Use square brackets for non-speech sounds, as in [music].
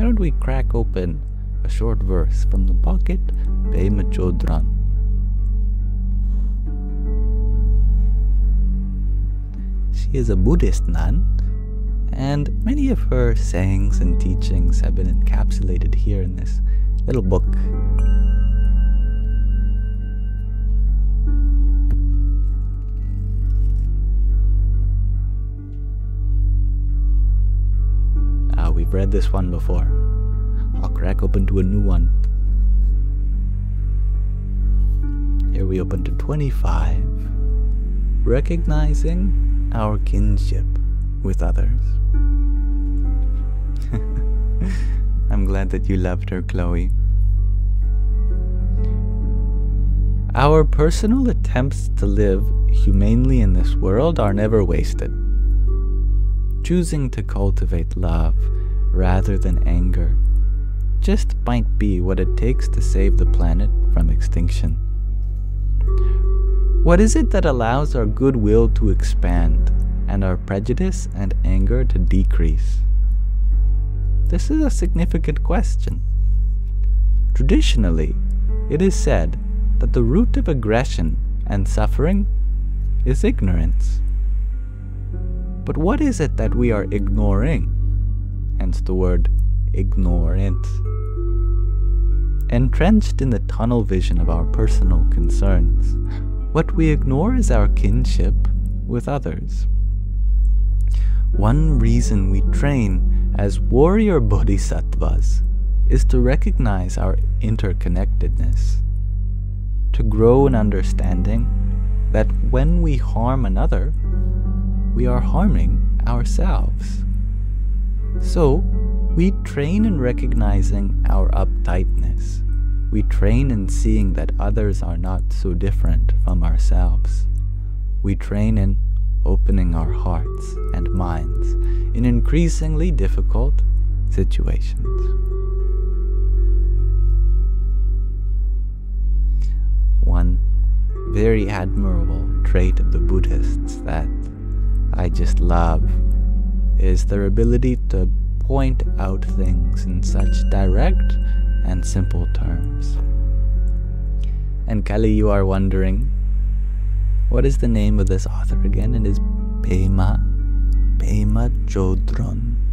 why don't we crack open a short verse from the Pema Chodron? She is a Buddhist nun, and many of her sayings and teachings have been encapsulated here in this little book. We've read this one before. I'll crack open to a new one. Here we open to 25. Recognizing our kinship with others. [laughs] I'm glad that you loved her, Chloe. Our personal attempts to live humanely in this world are never wasted. Choosing to cultivate love rather than anger just might be what it takes to save the planet from extinction. What is it that allows our goodwill to expand and our prejudice and anger to decrease? This is a significant question. Traditionally, it is said that the root of aggression and suffering is ignorance. But what is it that we are ignoring? The word ignorant. Entrenched in the tunnel vision of our personal concerns, what we ignore is our kinship with others. One reason we train as warrior bodhisattvas is to recognize our interconnectedness, to grow in understanding that when we harm another, we are harming ourselves. So, we train in recognizing our uptightness. We train in seeing that others are not so different from ourselves. We train in opening our hearts and minds in increasingly difficult situations. One very admirable trait of the Buddhists that I just love is their ability to point out things in such direct and simple terms. And Kali, you are wondering, what is the name of this author again? It is Pema, Pema Chodron.